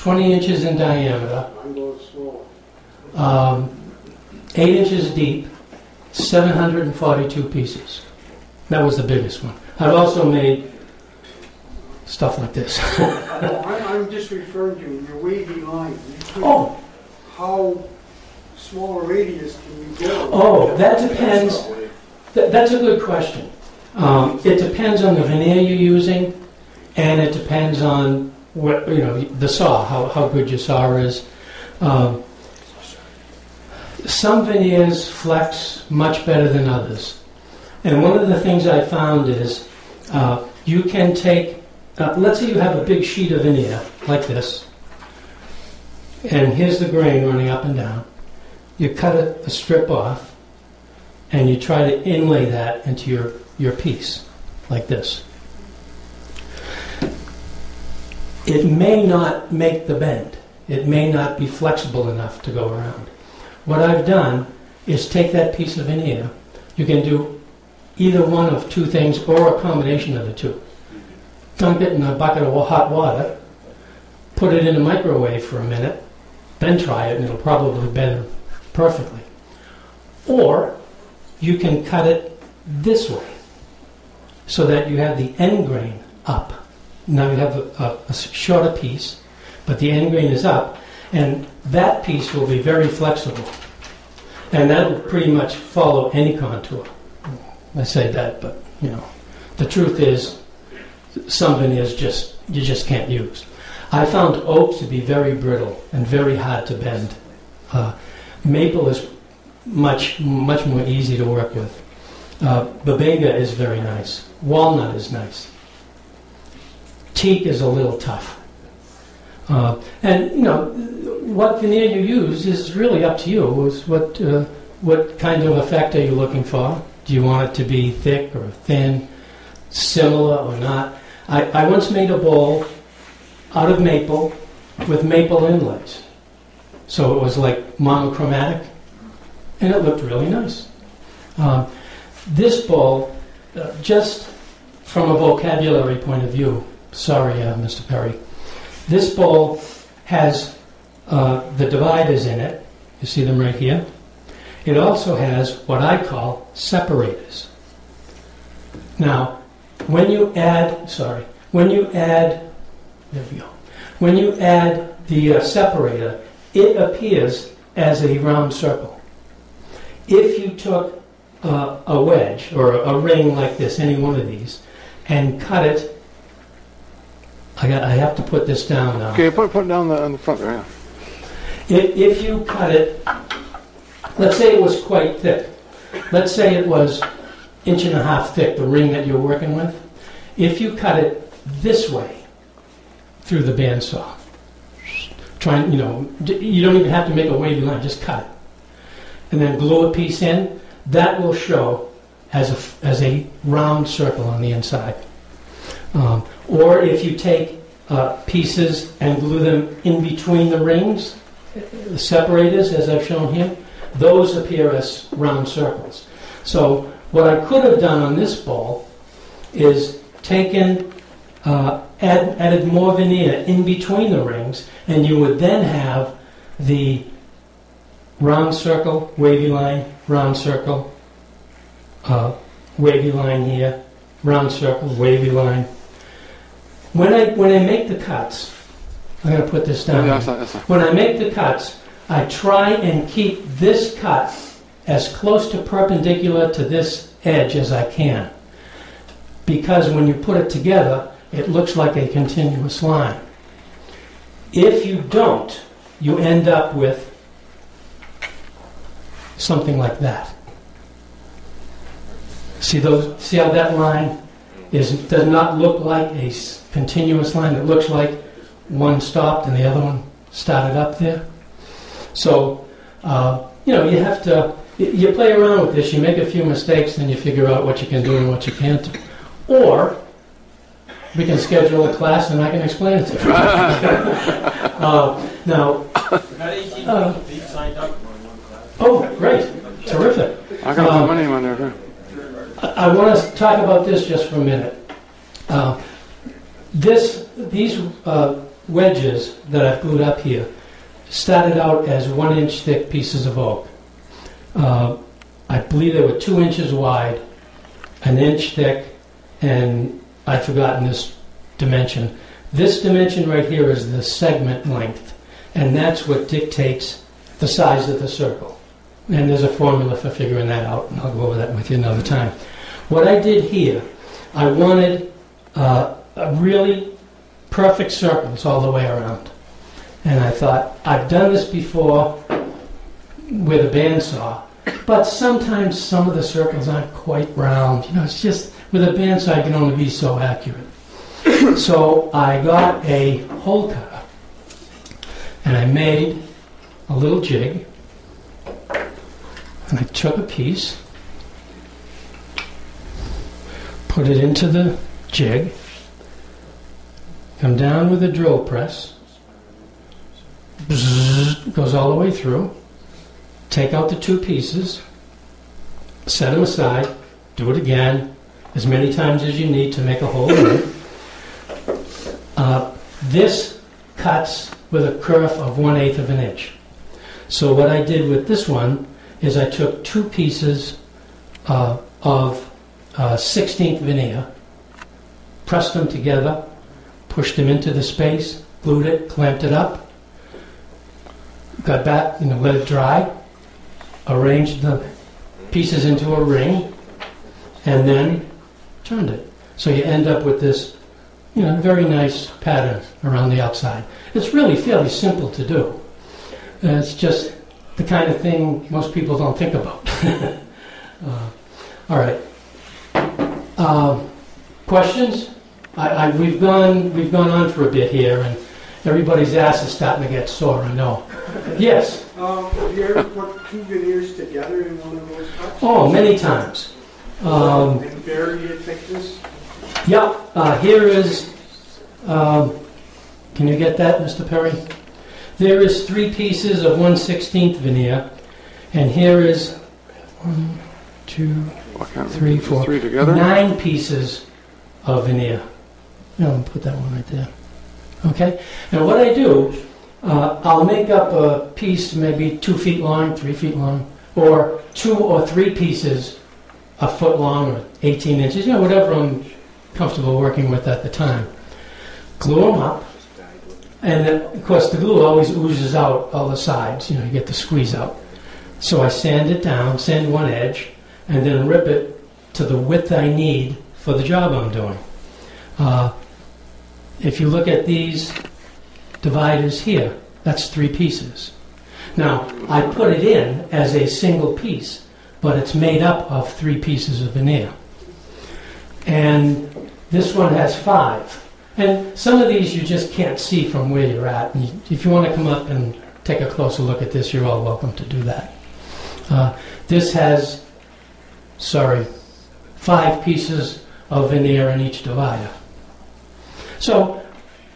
20 inches in diameter, I'm going slow. um, 8 inches deep, 742 pieces. That was the biggest one. I've also made stuff like this. Well, I- I'm just referring to your wavy line. You oh, How small a radius can you go? oh, that depends. Th- that's a good question. Um, it depends on the veneer you're using, and it depends on what you know the saw, how, how good your saw is. Um, some veneers flex much better than others, and one of the things I found is uh, you can take. Uh, let's say you have a big sheet of veneer like this, and here's the grain running up and down. You cut a, a strip off, and you try to inlay that into your, your piece, like this. It may not make the bend. It may not be flexible enough to go around. What I've done is take that piece of veneer. You can do either one of two things or a combination of the two. Dunk it in a bucket of hot water, put it in a microwave for a minute, then try it, and it'll probably bend perfectly. Or you can cut it this way so that you have the end grain up. Now you have a, a, a shorter piece, but the end grain is up, and that piece will be very flexible. And that will pretty much follow any contour. I say that, but you know, the truth is, some veneers just you just can't use. I found oak to be very brittle and very hard to bend. Uh, maple is much much more easy to work with. Uh, Bubinga is very nice. Walnut is nice. Teak is a little tough. Uh, and you know what veneer you use is really up to you. Is what uh, what kind of effect are you looking for? Do you want it to be thick or thin, similar or not? I, I once made a bowl out of maple with maple inlays, so it was like monochromatic, and it looked really nice. Um, this bowl, uh, just from a vocabulary point of view, sorry, uh, Mr. Perry, this bowl has uh, the dividers in it. You see them right here. It also has what I call separators. Now, when you add, sorry, when you add, there we go. When you add the uh, separator, it appears as a round circle. If you took uh, a wedge or a ring like this, any one of these, and cut it, I, got, I have to put this down now. Okay, put, put it down the, on the front there. yeah. If, if you cut it, let's say it was quite thick. Let's say it was inch and a half thick, the ring that you're working with. If you cut it this way through the bandsaw, trying, you know, you don't even have to make a wavy line, just cut it. And then glue a piece in, that will show as a, as a round circle on the inside. Um, or if you take uh, pieces and glue them in between the rings, the separators, as I've shown here, those appear as round circles. So what I could have done on this ball is taken, uh, add, added more veneer in between the rings, and you would then have the round circle, wavy line, round circle, uh, wavy line here, round circle, wavy line. When I when I make the cuts, I'm going to put this down. that's not, that's not. When I make the cuts, I try and keep this cut as close to perpendicular to this edge as I can. Because when you put it together, it looks like a continuous line. If you don't, you end up with something like that. See those? See how that line is does not look like a continuous line. It looks like one stopped and the other one started up there. So, uh, you know, you have to, you play around with this, you make a few mistakes, then you figure out what you can do and what you can't do. Or, we can schedule a class and I can explain it to you. uh, now, Uh, people signed up for one class. oh, great, terrific. I got Um, my name on there too. I, want to talk about this just for a minute. Uh, this, these uh, wedges that I've glued up here started out as one inch thick pieces of oak. Uh, I believe they were two inches wide, an inch thick, and I've forgotten this dimension. This dimension right here is the segment length, and that's what dictates the size of the circle. And there's a formula for figuring that out, and I'll go over that with you another time. What I did here, I wanted uh, a really perfect circles all the way around. And I thought, I've done this before with a bandsaw, but sometimes some of the circles aren't quite round. You know, it's just, with a bandsaw, I can only be so accurate. so I got a hole cutter, and I made a little jig, and I took a piece, put it into the jig, come down with a drill press, goes all the way through, take out the two pieces, set them aside, do it again, as many times as you need to make a hole. Uh, this cuts with a kerf of one eighth of an inch. So what I did with this one is I took two pieces uh, of uh, 16th veneer, pressed them together, pushed them into the space, glued it, clamped it up, got back, you know, let it dry, arranged the pieces into a ring, and then turned it. So you end up with this, you know, very nice pattern around the outside. It's really fairly simple to do. And It's just the kind of thing most people don't think about. uh, all right. Um, questions? I, I, we've gone we've gone on for a bit here, and everybody's ass is starting to get sore. I know. Yes. Um, have you ever put two veneers together in one of those cuts? Oh, many times. Um, And vary your thickness? yeah. Uh, here is. Um, can you get that, Mr. Perry? There is three pieces of 1 16th veneer, and here is one, two, Why can't we Three, four. Three together? nine pieces of veneer. No, I'll put that one right there. Okay? And what I do, uh, I'll make up a piece maybe two feet long, three feet long, or two or three pieces a foot long or 18 inches, you know, whatever I'm comfortable working with at the time. Glue them up. And of course, the glue always oozes out all the sides. You know, you get the squeeze out. So I sand it down, sand one edge, and then rip it to the width I need for the job I'm doing. Uh, if you look at these dividers here, that's three pieces. Now, I put it in as a single piece, but it's made up of three pieces of veneer. And this one has five. And some of these you just can't see from where you're at. If you want to come up and take a closer look at this, you're all welcome to do that. Uh, this has, sorry, five pieces of veneer in each divider. So,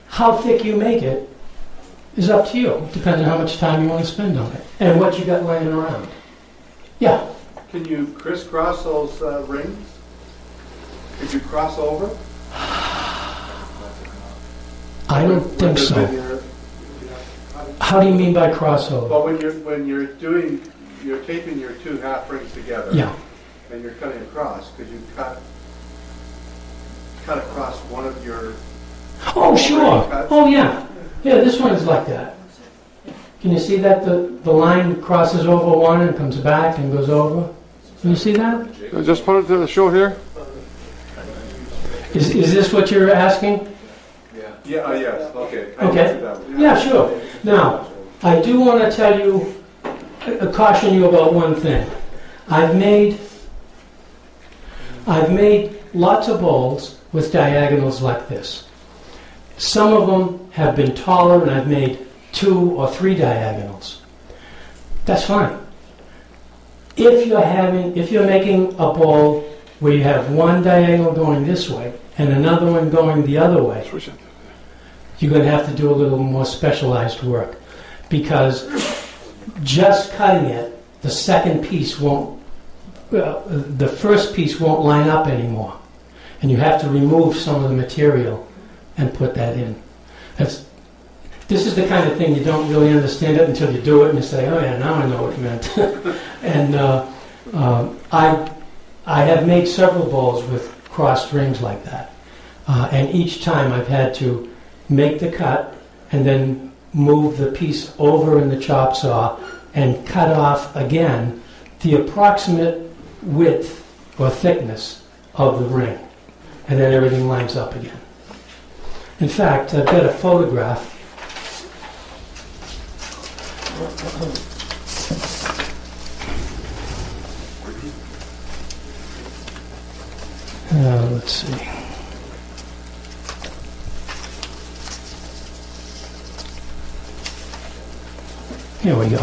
how thick you make it is up to you. It depends on how much time you want to spend on it and what you got laying around. Yeah, Can you crisscross those uh, rings? Could you cross over? I don't With think the so. How do you mean by crossover? But when you're, when you're doing, you're taping your two half rings together. Yeah. And you're cutting across, because you cut, cut across one of your, Oh, sure. Oh, yeah. Yeah, this one is like that. Can you see that? The, the line crosses over one and comes back and goes over? Can you see that? Uh, Just put it to the show here. Is, is this what you're asking? Yeah, oh, yes, okay. I Okay. can see that one. Yeah, sure. Now, I do want to tell you, uh, caution you about one thing. I've made, I've made lots of bowls with diagonals like this. Some of them have been taller, and I've made two or three diagonals. That's fine. If you're having, if you're making a bowl where you have one diagonal going this way and another one going the other way, Switch it. You're going to have to do a little more specialized work because just cutting it, the second piece won't, uh, the first piece won't line up anymore. And you have to remove some of the material and put that in. That's this is the kind of thing you don't really understand it until you do it and you say, oh yeah, now I know what you meant. and uh, uh, I, I have made several bowls with crossed rings like that. Uh, and each time I've had to make the cut and then move the piece over in the chop saw and cut off again the approximate width or thickness of the ring. And then everything lines up again. In fact, I've got a photograph. Uh, let's see. Here we go.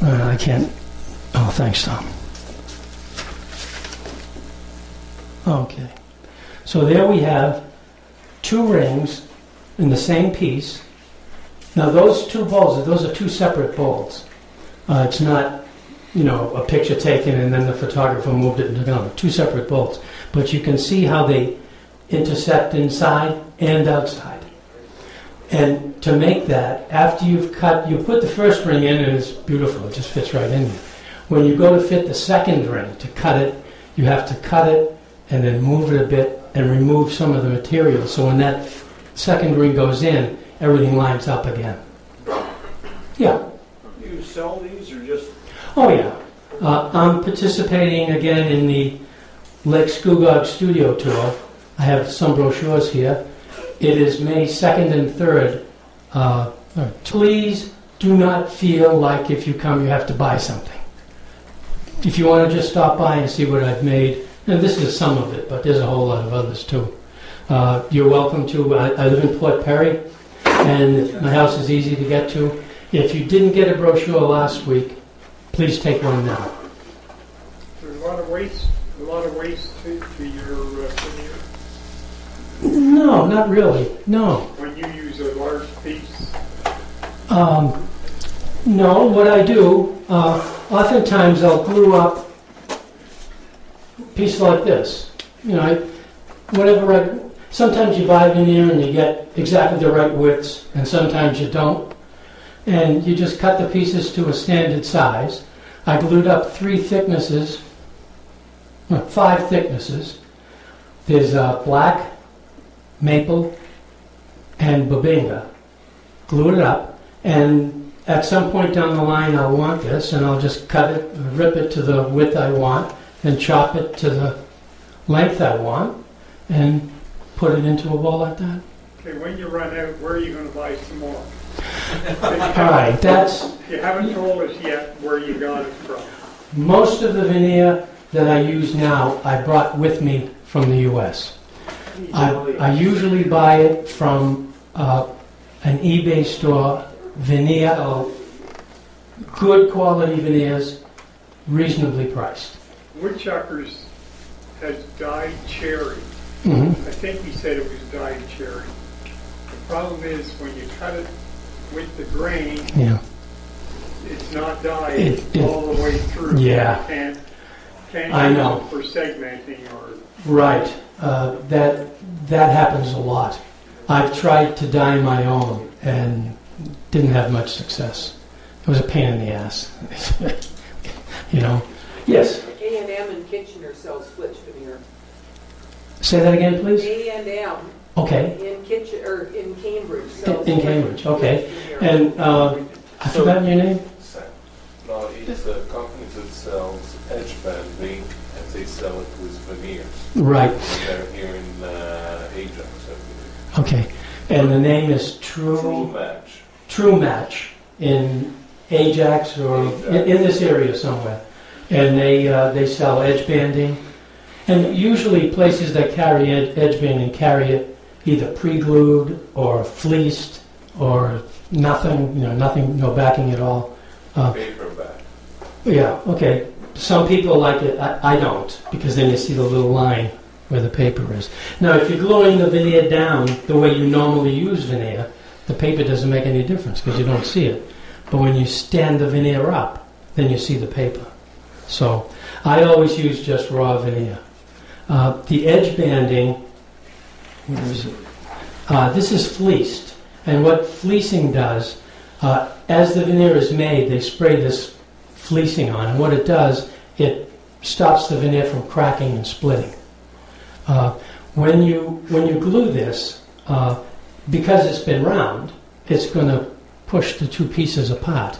Uh, I can't. Oh, thanks, Tom. Okay. So there we have two rings in the same piece. Now, those two bowls, those are two separate bowls. Uh, it's not, you know, a picture taken and then the photographer moved it into another. Two separate bolts. But you can see how they intersect inside and outside. And to make that, after you've cut, you put the first ring in and it's beautiful, it just fits right in there. When you go to fit the second ring, to cut it, you have to cut it and then move it a bit and remove some of the material. So when that second ring goes in, everything lines up again. Yeah. You sell these or just? Oh, yeah. Uh, I'm participating again in the Lake Scugog Studio Tour. I have some brochures here. It is May 2nd and 3rd. Uh, please do not feel like if you come you have to buy something. If you want to just stop by and see what I've made, and this is some of it, but there's a whole lot of others too. Uh, you're welcome to. I, I live in Port Perry, and my house is easy to get to. If you didn't get a brochure last week, please take one now. There's a lot of waste, a lot of waste to, to your uh, veneer No, not really. No. when you use a large piece. Um, no, what I do, uh, oftentimes I'll glue up a piece like this. You know, I, whatever I, sometimes you buy veneer and you get exactly the right widths, and sometimes you don't. And you just cut the pieces to a standard size. I glued up three thicknesses, five thicknesses. There's uh, black, maple, and bubinga. Glued it up, and at some point down the line, I'll want this, and I'll just cut it, rip it to the width I want, and chop it to the length I want, and put it into a bowl like that. Okay, when you run out, where are you gonna buy some more? All right, that's You haven't told us yet where you got it from. most of the veneer that I use now. I brought with me from the U.S. I, I usually buy it from uh, an eBay store, veneer, uh, good quality veneers, reasonably priced. Woodchuckers has dyed cherry. hmm I think he said it was dyed cherry. The problem is when you cut it with the grain, Yeah. it's not dyed It- it- all the way through. Yeah. You Can't, can't I use know. for segmenting or, Right. Uh, that that happens a lot. I've tried to dye my own and didn't have much success. It was a pain in the ass. you know. Yes. A and M in Kitchener sells switch veneer. Say that again, please. A and M Okay. in Kitchen, or in Cambridge sells. In Cambridge, okay. And uh, I forgot your name. No, it's a company that sells edge banding and they sell it with veneers. Right. They're here in uh, Ajax, I Okay. And the name is believe. True True Match. True Match in Ajax or in, in this area somewhere. And they uh, they sell edge banding, and usually places that carry ed- edge banding carry it either pre-glued or fleeced or nothing, you know, nothing, no backing at all. Uh, Paperback. Yeah, okay. Some people like it. I, I don't because then you see the little line where the paper is. Now, if you're gluing the veneer down the way you normally use veneer, the paper doesn't make any difference because you don't see it. But when you stand the veneer up, then you see the paper. So I always use just raw veneer. Uh, the edge banding, where is it? Uh, this is fleeced, and what fleecing does, uh, as the veneer is made, they spray this fleecing on, and what it does, it stops the veneer from cracking and splitting. Uh, when you when you glue this, uh, because it's been round, it's going to push the two pieces apart.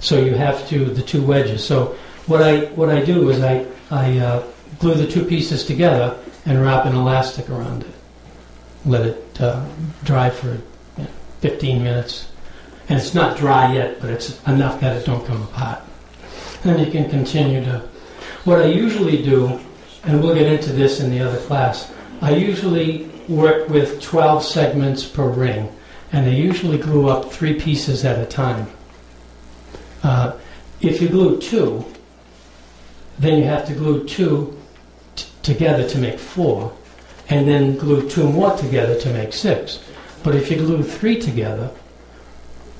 So you have to the two wedges. So what I what I do is I I uh, glue the two pieces together and wrap an elastic around it. Let it uh, dry for you know, 15 minutes, and it's not dry yet, but it's enough that it don't come apart. Then you can continue to. What I usually do, and we'll get into this in the other class. I usually work with 12 segments per ring, and I usually glue up three pieces at a time. Uh, if you glue two, then you have to glue two t- together to make four, and then glue two more together to make six. But if you glue three together,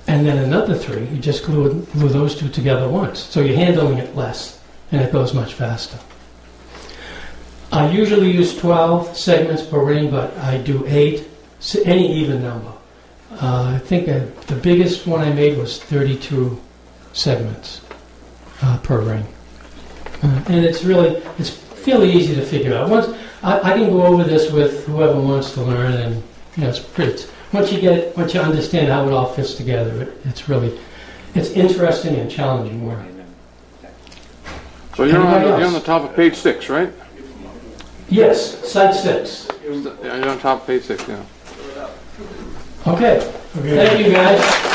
and then another three, you just glue, glue those two together once. So you're handling it less, and it goes much faster. I usually use 12 segments per ring, but I do eight, any even number. Uh, I think uh, the biggest one I made was 32 segments uh, per ring. Uh, and it's really, it's fairly easy to figure out. Once I, I can go over this with whoever wants to learn, and you know, it's pretty. Once you get, once you understand how it all fits together, it, it's really, it's interesting and challenging work. So you're on, the- you're on the top of page six, right? Yes, site six. You're on top of page six, yeah. Okay. Thank you, guys.